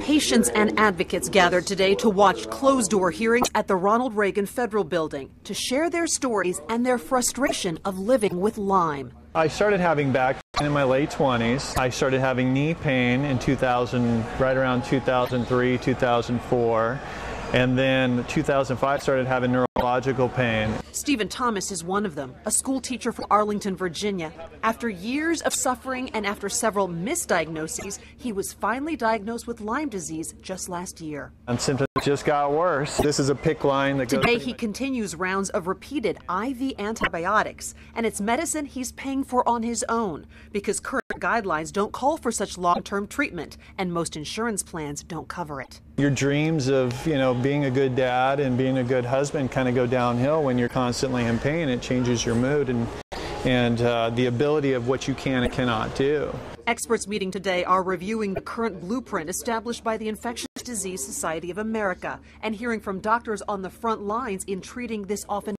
Patients and advocates gathered today to watch closed door hearings at the Ronald Reagan Federal Building to share their stories and their frustration of living with Lyme. I started having back in my late 20s. I started having knee pain in 2000, right around 2003, 2004. And then 2005 started having neurological pain. Stephen Thomas is one of them, a school teacher from Arlington, Virginia. After years of suffering and after several misdiagnoses, he was finally diagnosed with Lyme disease just last year. And symptoms just got worse. This is a PICC line that goes. Today he continues rounds of repeated IV antibiotics, and it's medicine he's paying for on his own because current guidelines don't call for such long-term treatment, and most insurance plans don't cover it. Your dreams of, you know, being a good dad and being a good husband kind of go downhill when you're constantly in pain. It changes your mood and and uh, the ability of what you can and cannot do. Experts meeting today are reviewing the current blueprint established by the Infectious Disease Society of America and hearing from doctors on the front lines in treating this often